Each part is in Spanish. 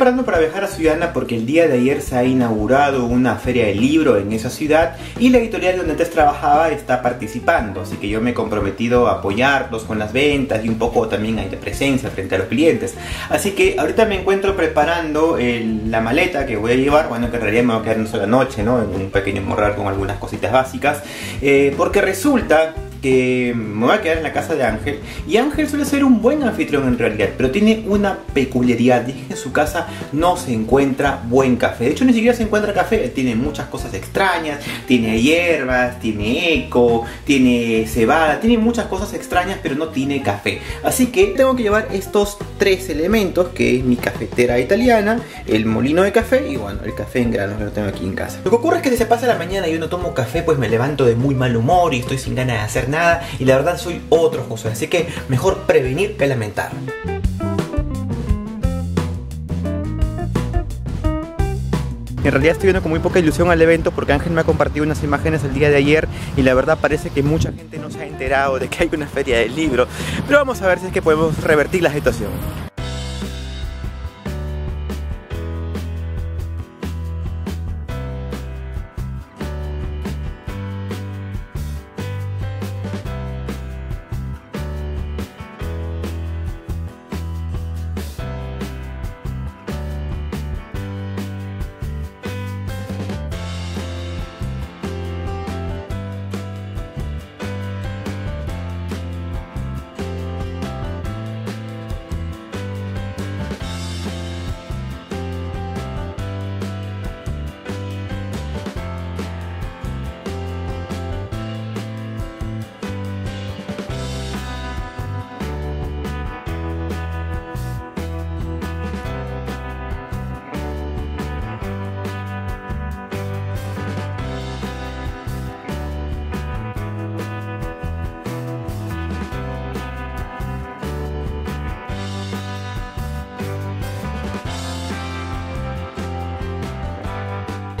preparando para viajar a Ciudadana porque el día de ayer se ha inaugurado una feria de libro en esa ciudad y la editorial donde antes trabajaba está participando, así que yo me he comprometido a apoyarlos con las ventas y un poco también hay de presencia frente a los clientes. Así que ahorita me encuentro preparando la maleta que voy a llevar, bueno que en realidad me voy a quedar una sola noche, ¿no? En un pequeño morral con algunas cositas básicas, eh, porque resulta que me voy a quedar en la casa de Ángel. Y Ángel suele ser un buen anfitrión en realidad, pero tiene una peculiaridad. Dije que en su casa no se encuentra buen café. De hecho, ni siquiera se encuentra café. Tiene muchas cosas extrañas. Tiene hierbas, tiene eco, tiene cebada, tiene muchas cosas extrañas, pero no tiene café. Así que tengo que llevar estos tres elementos, que es mi cafetera italiana, el molino de café y bueno, el café en granos que lo tengo aquí en casa. Lo que ocurre es que si se pasa la mañana y yo no tomo café, pues me levanto de muy mal humor y estoy sin ganas de hacer nada y la verdad soy otro José, así que mejor prevenir que lamentar. En realidad estoy viendo con muy poca ilusión al evento porque Ángel me ha compartido unas imágenes el día de ayer y la verdad parece que mucha gente no se ha enterado de que hay una feria del libro. Pero vamos a ver si es que podemos revertir la situación.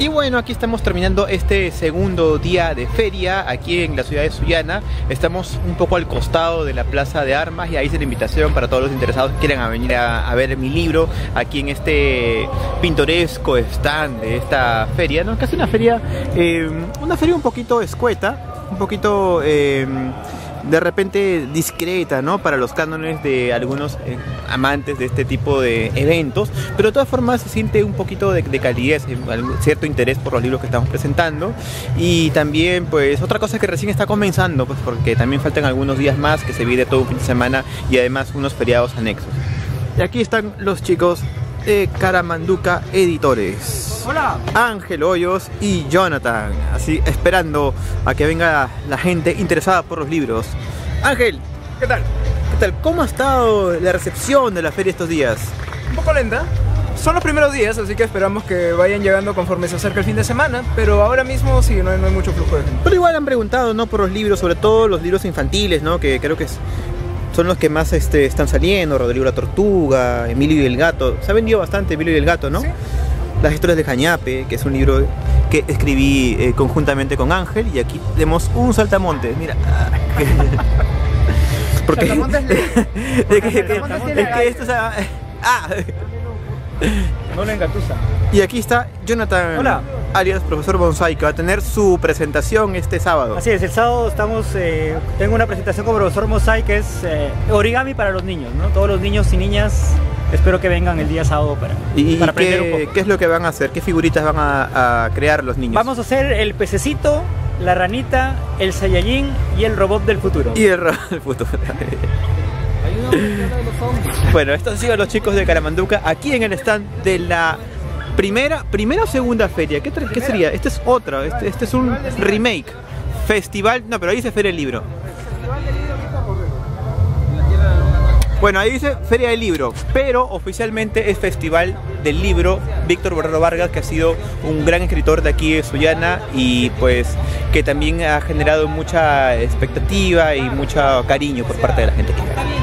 Y bueno, aquí estamos terminando este segundo día de feria aquí en la ciudad de Sullana. Estamos un poco al costado de la Plaza de Armas y ahí es la invitación para todos los interesados que quieran venir a, ver mi libro aquí en este pintoresco stand de esta feria, ¿no? Casi una feria, eh, una feria un poquito escueta, un poquito... Eh, de repente discreta, ¿no? Para los cánones de algunos eh, amantes de este tipo de eventos, pero de todas formas se siente un poquito de, calidez, eh, cierto interés por los libros que estamos presentando y también pues otra cosa que recién está comenzando, pues porque también faltan algunos días más que se viene todo un fin de semana y además unos feriados anexos. Y aquí están los chicos de Caramanduca Editores. Hola. Ángel Hoyos y Jonathan. Así esperando a que venga la gente interesada por los libros. Ángel, ¿qué tal? ¿Qué tal? ¿Cómo ha estado la recepción de la feria estos días? Un poco lenta. Son los primeros días, así que esperamos que vayan llegando conforme se acerca el fin de semana, pero ahora mismo sí, no hay, mucho flujo de gente. Pero igual han preguntado, ¿no? Por los libros, sobre todo los libros infantiles, ¿no? Que creo que son los que más este, están saliendo, Rodrigo la Tortuga, Emilio y el Gato. Se ha vendido bastante Emilio y el Gato, ¿no? ¿Sí? Las historias de Cañape, que es un libro que escribí eh, conjuntamente con Ángel, y aquí tenemos un saltamontes, mira. Porque es que esto es ah. No le engatusa. Y aquí está Jonathan. Hola. Alias Profesor Bonsai, que va a tener su presentación este sábado. Así es, el sábado estamos, eh, tengo una presentación con Profesor Bonsai que es eh, origami para los niños, ¿no? Todos los niños y niñas espero que vengan el día sábado para, para aprender qué, un poco. ¿Qué es lo que van a hacer? ¿Qué figuritas van a, crear los niños? Vamos a hacer el pececito, la ranita, el Saiyajin y el robot del futuro. Y el robot del futuro. bueno, estos han sido los chicos de Caramanduca aquí en el stand de la primera, primera o segunda feria. ¿Qué, ¿qué sería? Este es otra, este, este, es un remake. Festival, no, pero ahí dice Feria del Libro. Bueno, ahí dice Feria del Libro, pero oficialmente es Festival del Libro. Víctor Borrero Vargas, que ha sido un gran escritor de aquí de Sullana y pues que también ha generado mucha expectativa y mucho cariño por parte de la gente que